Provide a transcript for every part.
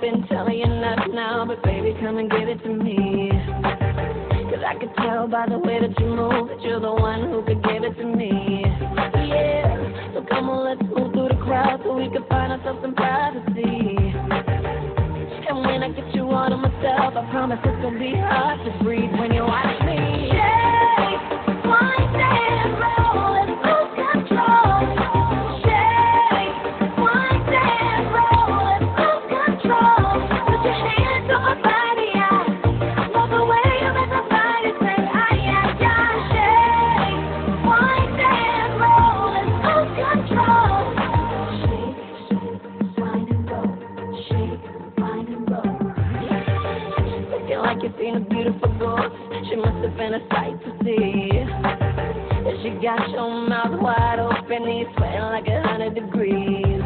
been telling you enough now, but baby, come and give it to me. Cause I could tell by the way that you move that you're the one who could give it to me. Yeah, so come on, let's move through the crowd so we can find ourselves some privacy. And when I get you all to myself, I promise it's gonna be hard to breathe when you You've seen a beautiful ghost. She must have been a sight to see. Yeah, she got your mouth wide open, knees sweating like a hundred degrees.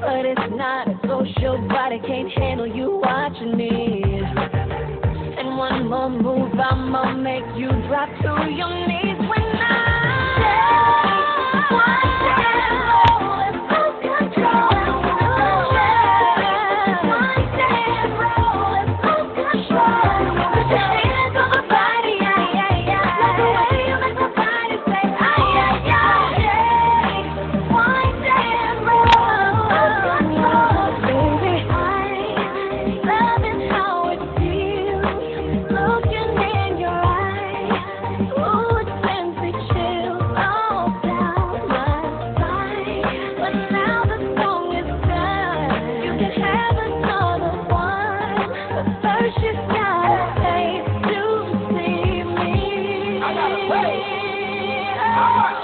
But it's not a social body can't handle you watching me. And one more move, I'ma make you drop to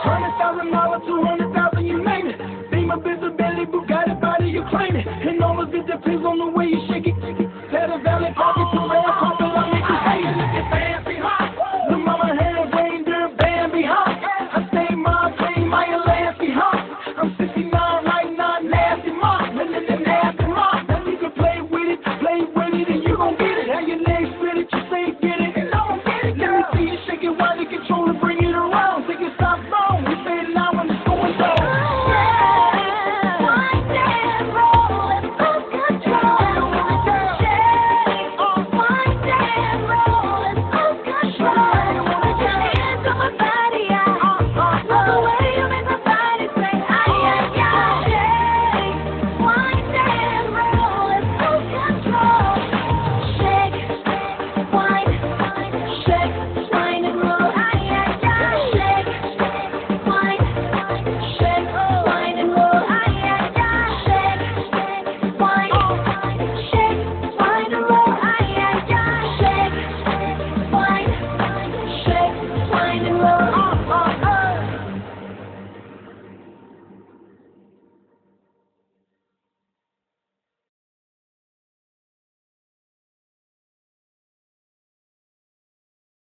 Hundred thousand dollars, two hundred thousand, you name it. Beam of visibility, Bugatti body, you claim it. And all of it depends on the way you shake it. Let a valley pocket